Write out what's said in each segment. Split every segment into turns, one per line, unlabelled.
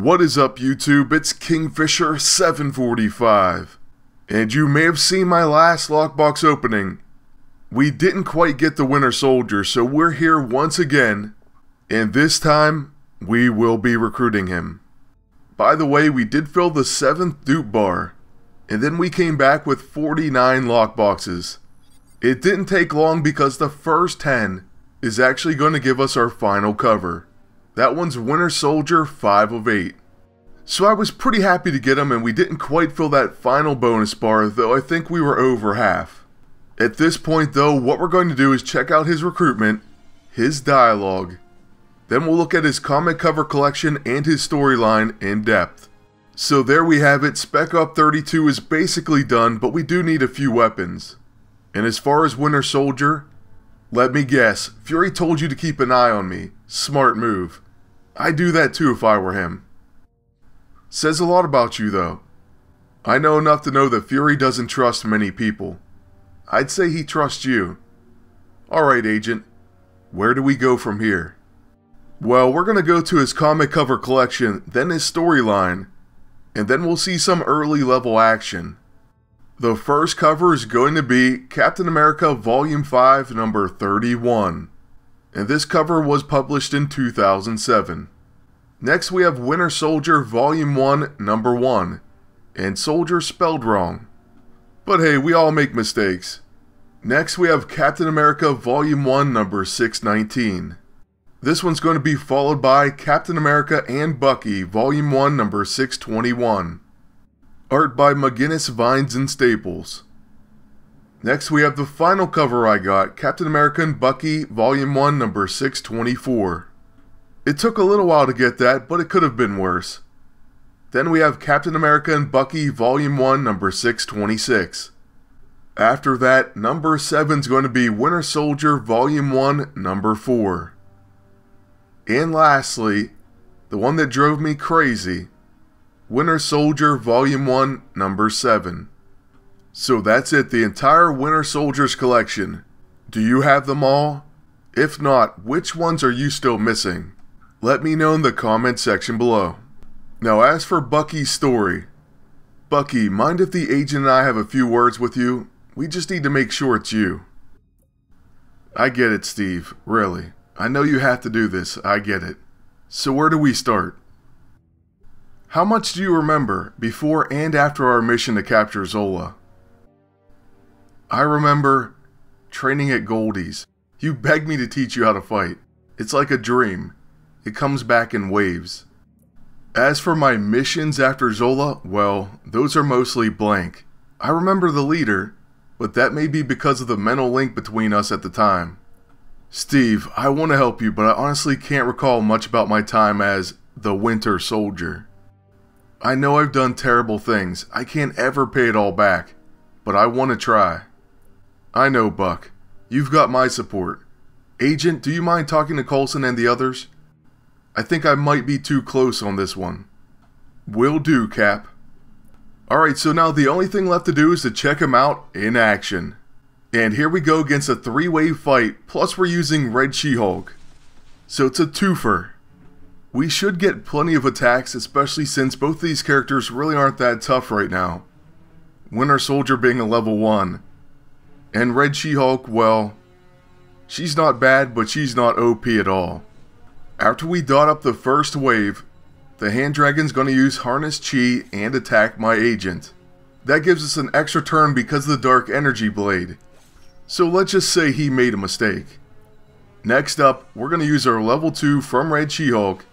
What is up YouTube? It's Kingfisher745. And you may have seen my last lockbox opening. We didn't quite get the Winter Soldier, so we're here once again. And this time, we will be recruiting him. By the way, we did fill the 7th dupe bar. And then we came back with 49 lockboxes. It didn't take long because the first 10 is actually going to give us our final cover. That one's Winter Soldier 5 of 8. So I was pretty happy to get him and we didn't quite fill that final bonus bar, though I think we were over half. At this point though, what we're going to do is check out his recruitment, his dialogue, then we'll look at his comic cover collection and his storyline in depth. So there we have it, Spec Op 32 is basically done, but we do need a few weapons. And as far as Winter Soldier, let me guess, Fury told you to keep an eye on me. Smart move. I'd do that too if I were him. Says a lot about you though. I know enough to know that Fury doesn't trust many people. I'd say he trusts you. Alright, Agent. Where do we go from here? Well, we're gonna go to his comic cover collection, then his storyline, and then we'll see some early level action. The first cover is going to be Captain America Volume 5, number 31. And this cover was published in 2007. Next we have Winter Soldier Volume 1, number 1. And Soldier spelled wrong. But hey, we all make mistakes. Next we have Captain America Volume 1, number 619. This one's going to be followed by Captain America and Bucky, Volume 1, number 621. Art by McGinnis, Vines, and Staples. Next, we have the final cover I got Captain America and Bucky, Volume 1, number 624. It took a little while to get that, but it could have been worse. Then we have Captain America and Bucky, Volume 1, number 626. After that, number 7 is going to be Winter Soldier, Volume 1, number 4. And lastly, the one that drove me crazy Winter Soldier Volume 1, Number 7. So that's it, the entire Winter Soldiers collection. Do you have them all? If not, which ones are you still missing? Let me know in the comment section below. Now as for Bucky's story. Bucky, mind if the agent and I have a few words with you? We just need to make sure it's you. I get it, Steve, really. I know you have to do this, I get it. So where do we start? How much do you remember before and after our mission to capture Zola? I remember training at Goldie's. You begged me to teach you how to fight. It's like a dream. It comes back in waves. As for my missions after Zola, well, those are mostly blank. I remember the leader, but that may be because of the mental link between us at the time. Steve, I want to help you, but I honestly can't recall much about my time as the Winter Soldier. I know I've done terrible things. I can't ever pay it all back. But I want to try. I know, Buck. You've got my support. Agent, do you mind talking to Coulson and the others? I think I might be too close on this one. Will do, Cap. Alright, so now the only thing left to do is to check him out in action. And here we go against a three-way fight, plus we're using Red She-Hulk. So it's a twofer. We should get plenty of attacks, especially since both these characters really aren't that tough right now. Winter Soldier being a level 1. And Red She-Hulk, well, she's not bad, but she's not OP at all. After we dot up the first wave, the Hand Dragon's gonna use Harness Chi and attack my agent. That gives us an extra turn because of the Dark Energy Blade. So let's just say he made a mistake. Next up, we're going to use our level 2 from Red She-Hulk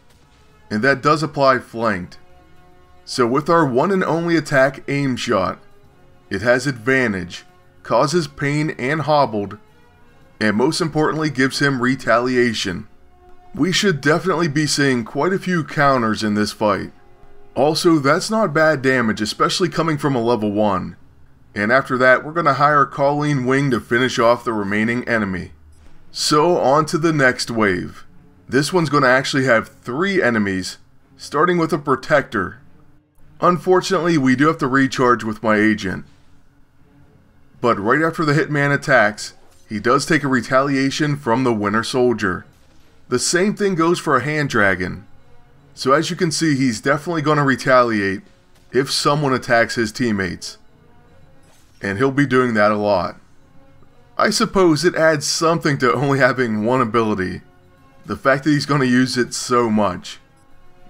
and that does apply flanked. So with our one and only attack aim shot, it has advantage, causes pain and hobbled, and most importantly gives him retaliation. We should definitely be seeing quite a few counters in this fight. Also, that's not bad damage, especially coming from a level 1. And after that, we're going to hire Colleen Wing to finish off the remaining enemy. So, on to the next wave. This one's going to actually have three enemies, starting with a Protector. Unfortunately, we do have to recharge with my agent. But right after the Hitman attacks, he does take a retaliation from the Winter Soldier. The same thing goes for a Hand Dragon. So as you can see, he's definitely going to retaliate if someone attacks his teammates. And he'll be doing that a lot. I suppose it adds something to only having one ability. The fact that he's going to use it so much.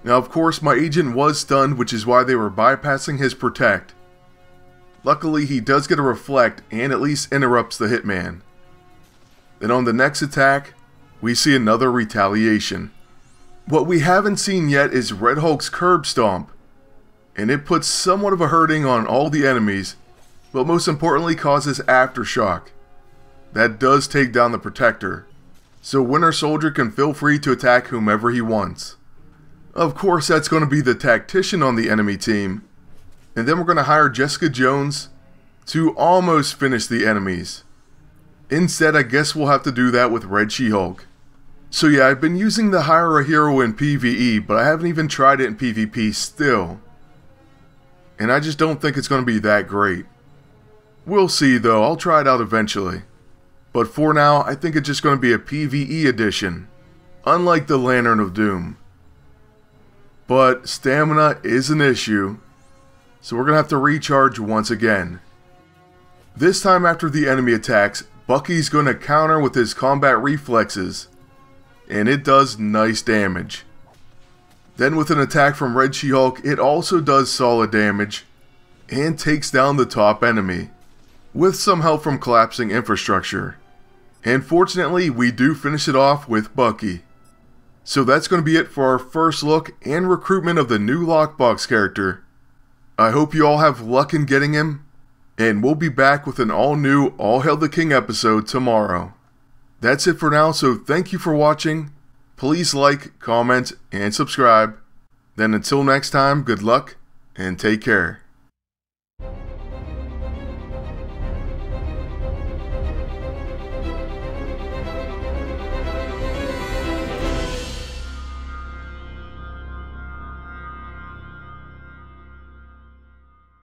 Now of course my agent was stunned which is why they were bypassing his protect. Luckily he does get a reflect and at least interrupts the hitman. Then on the next attack, we see another retaliation. What we haven't seen yet is Red Hulk's Curb Stomp, and it puts somewhat of a hurting on all the enemies, but most importantly causes Aftershock. That does take down the Protector, so Winter Soldier can feel free to attack whomever he wants. Of course that's going to be the tactician on the enemy team, and then we're going to hire Jessica Jones to almost finish the enemies. Instead, I guess we'll have to do that with Red She-Hulk. So yeah, I've been using the Hire a Hero in PvE, but I haven't even tried it in PvP still. And I just don't think it's going to be that great. We'll see though, I'll try it out eventually. But for now, I think it's just going to be a PvE edition, unlike the Lantern of Doom. But stamina is an issue, so we're going to have to recharge once again. This time after the enemy attacks, Bucky's going to counter with his combat reflexes, and it does nice damage. Then with an attack from Red She-Hulk, it also does solid damage, and takes down the top enemy, with some help from collapsing infrastructure. And fortunately, we do finish it off with Bucky. So that's going to be it for our first look and recruitment of the new Lockbox character. I hope you all have luck in getting him, and we'll be back with an all new All Hail the King episode tomorrow. That's it for now, so thank you for watching. Please like, comment, and subscribe. Then until next time, good luck and take care.